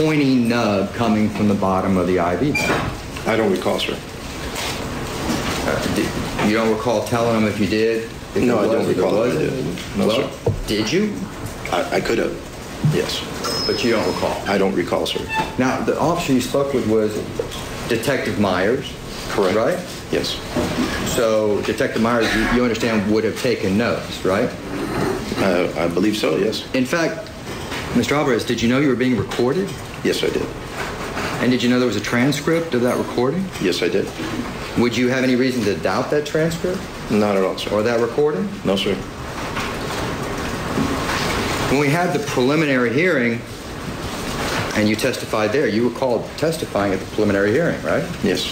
pointy nub coming from the bottom of the IV bag? I don't recall, sir. Uh, did- You don't recall telling them if you did? If No, it I don't was, if it recall if I did. No, Well, sir. Did you? I, I could have, yes. But you don't recall. I don't recall, sir. Now, the officer you spoke with was Detective Myers. Correct. Right? Yes. So Detective Myers, you, you understand, would have taken notes, right? Uh, I believe so, yes. In fact, Mr. Alvarez, did you know you were being recorded? Yes, I did. And did you know there was a transcript of that recording? Yes, I did. Would you have any reason to doubt that transcript Not at all, sir. or that recording? No, sir. When we had the preliminary hearing and you testified there, you were called testifying at the preliminary hearing, right? Yes.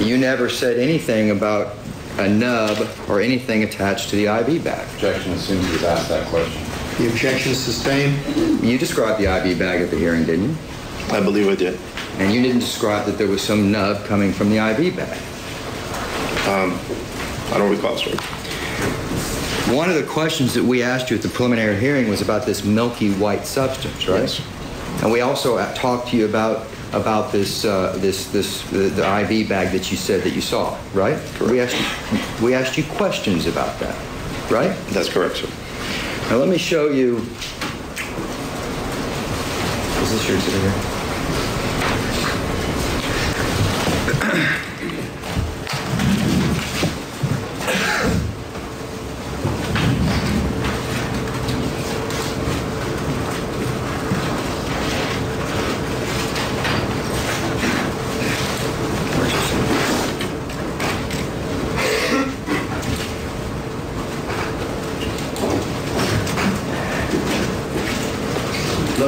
You never said anything about a nub or anything attached to the IV bag. Objection as soon as he was asked that question. The objection is sustained. You described the IV bag at the hearing, didn't you? I believe I did. And you didn't describe that there was some nub coming from the IV bag. I don't recall, sir. One of the questions that we asked you at the preliminary hearing was about this milky white substance, right? Yes. And we also uh, talked to you about about this uh, this this the, the IV bag that you said that you saw, right? Correct. We asked you, we asked you questions about that, right? That's correct, sir. Now let me show you. Is this your exhibit here?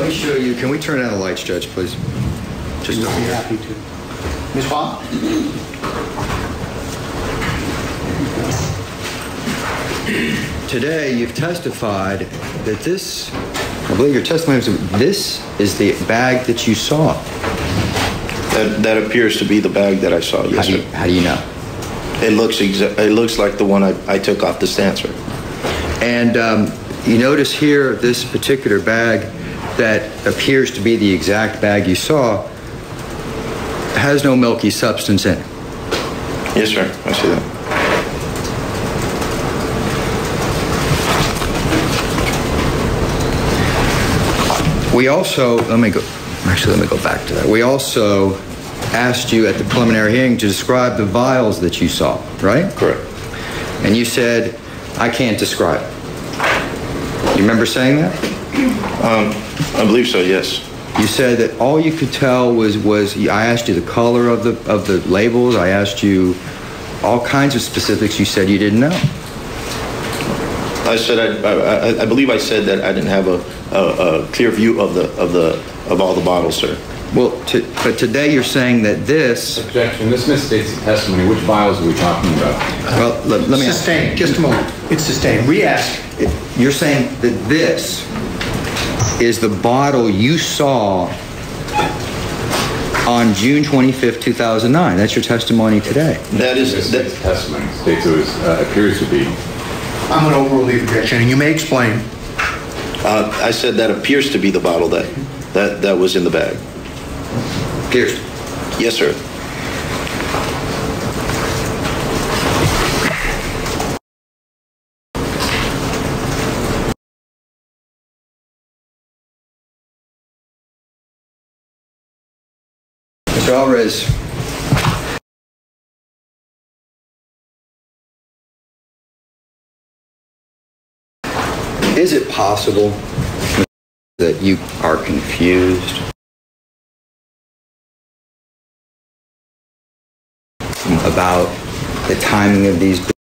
Me show you. Can we turn down the lights, Judge, please? Just We'll over be here. happy to. Ms. Hua? Today, you've testified that this, I believe your testimony was, this is the bag that you saw. That, that appears to be the bag that I saw, How yes, do you, sir. how do you know? It looks exa- it looks like the one I, I took off the stand, sir. And um, you notice here, this particular bag that appears to be the exact bag you saw has no milky substance in it. Yes, sir. I see that. We also, let me go, actually, let me go back to that. We also asked you at the preliminary hearing to describe the vials that you saw, right? Correct. And you said, I can't describe. You remember saying that? Um, I believe so, yes. You said that all you could tell was, was I asked you the color of the, of the labels, I asked you all kinds of specifics you said you didn't know. I said I, I, I- I believe I said that I didn't have a, a, a clear view of the of the of all the bottles, sir. Well, to, but today you're saying that this, Objection, this misstates the testimony. Which vials are we talking about? well, let, let me ask. Sustained, just a moment. It's sustained. We ask. You're saying that this is the bottle you saw on June 25th, 2009. That's your testimony today. That is Misstates that, the testimony. States it was, uh, appears to be. I'm going to overrule the objection, and you may explain. uh, I said that appears to be the bottle that that that was in the bag. Pierce. Yes, sir. Alvarez. Is it possible that you are confused about the timing of these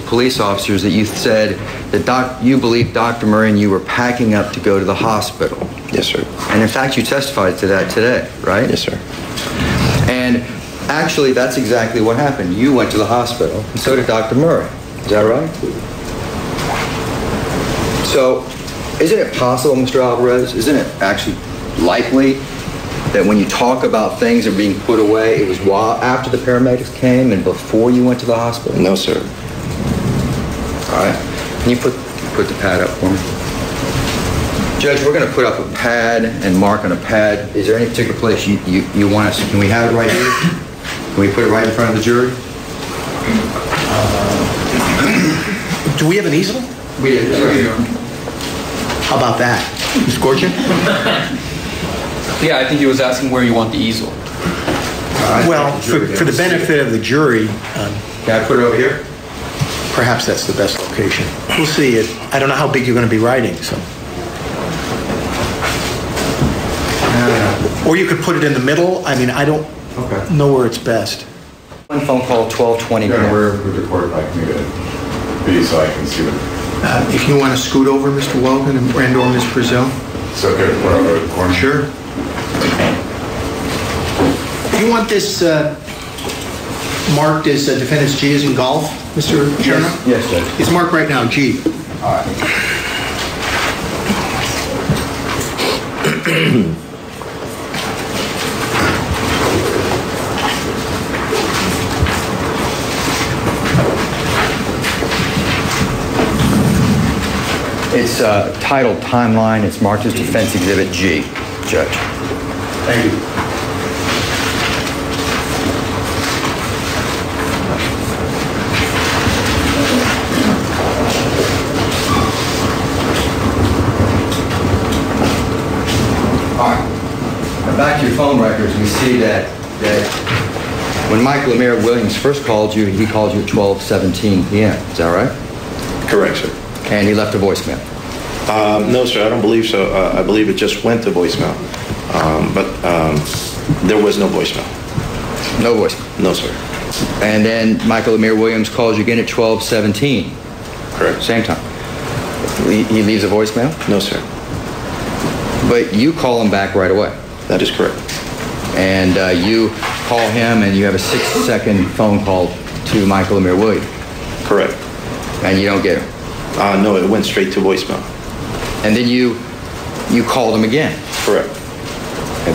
to police officers that you said that doc, you believe Dr. Murray and you were packing up to go to the hospital. Yes, sir. And in fact, you testified to that today, right? Yes, sir. And Actually, that's exactly what happened. You went to the hospital, and so did Dr. Murray. Is that right? So, isn't it possible, Mr. Alvarez, isn't it actually likely that when you talk about things that are being put away, it was while, after the paramedics came and before you went to the hospital? No, sir. All right. Can you put, put the pad up for me? Judge, we're going to put up a pad and mark on a pad. Is there any particular place you, you, you want us, can we have it right here? Can we put it right in front of the jury? Do we have an easel? We did. How about that? Ms. Gourjian? Yeah, I think he was asking where you want the easel. Well, for for the benefit of the jury, um, Can I put it over here? perhaps that's the best location. We'll see it. I don't know how big you're going to be writing, so. Or you could put it in the middle. I mean, I don't Okay. know where it's best. One phone call, 1220 Yeah, p.m. where would the court like me to be so I can see what, Uh, If you want to scoot over, Mr. Walgren and and/or Ms. Brazil? it's okay to put over the corner? Sure. Do you want this uh, marked as uh, defendant's G as in golf, Mr. Chernoff? Yes, Judge. It's marked right now, G. All right. It's uh, titled Timeline. It's marked as Defense Exhibit G, Judge. Thank you. All right. Now back to your phone records, we see that, that when Michael Amir Williams first called you, he called you at 12:17 p.m. Is that right? Correct, sir. And he left a voicemail. Um, no, sir, I don't believe so. Uh, I believe it just went to voicemail. Um, but um, there was no voicemail. No voicemail. No, sir. And then Michael Amir Williams calls you again at 12:17, Correct. same time. He he leaves a voicemail, No, sir. but you call him back right away. That is correct. And uh, you call him and you have a six-second phone call to Michael Amir Williams, Correct. and you don't get him. Uh, no, it went straight to voicemail. And then you, you called him again, Correct.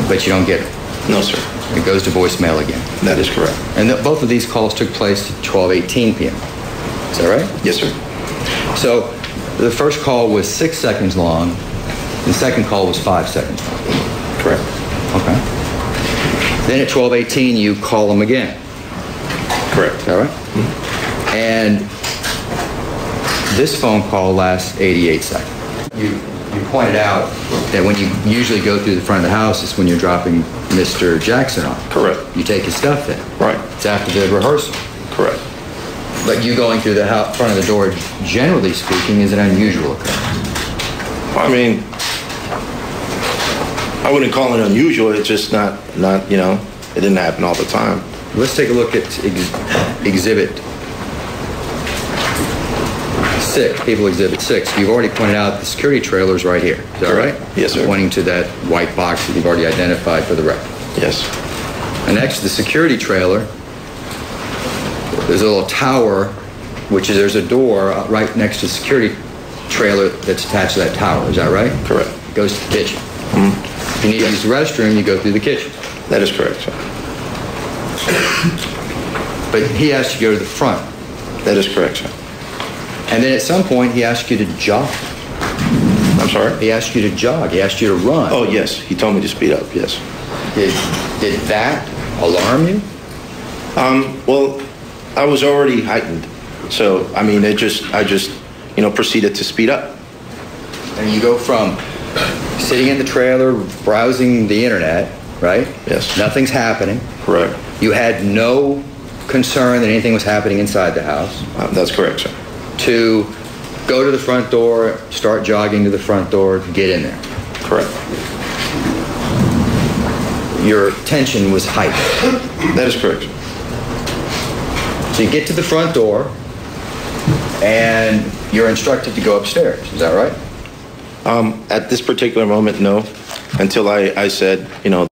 but you don't get him. No, sir. It goes to voicemail again. That is correct. And th- both of these calls took place at 12:18 p.m. Is that right? Yes, sir. So the first call was six seconds long. The second call was five seconds long. Correct. Okay. Then at 12:18 you call him again. Correct. All right? And this phone call lasts 88 seconds. You, you pointed out that when you usually go through the front of the house, it's when you're dropping Mr. Jackson off. Correct. You take his stuff in. Right. It's after the rehearsal. Correct. But you going through the front of the door, generally speaking, is an unusual occurrence. I mean, I wouldn't call it unusual. It's just not, not, you know, it didn't happen all the time. Let's take a look at ex- Exhibit 6, People Exhibit 6. You've already pointed out the security trailer's right here. Is that right? Yes, sir. Pointing to that white box that you've already identified for the record. Yes. And next to the security trailer, there's a little tower, which is, there's a door right next to the security trailer that's attached to that tower. Is that right? Correct. It goes to the kitchen. If you need to use the restroom, you go through the kitchen. That is correct, sir. But he asked you to go to the front. That is correct, sir. And then at some point, he asked you to jog. I'm sorry? He asked you to jog. He asked you to run. Oh, yes. He told me to speed up, yes. Did, did that alarm you? Um, well, I was already heightened. So, I mean, it just, I just, you know, proceeded to speed up. And you go from sitting in the trailer, browsing the internet, right? Yes. Nothing's happening. Correct. You had no concern that anything was happening inside the house. Uh, that's correct, sir. To go to the front door, start jogging to the front door, get in there. Correct. Your tension was heightened. That is correct, sir. So you get to the front door, and you're instructed to go upstairs. Is that right? Um, at this particular moment, no. Until I, I said, you know,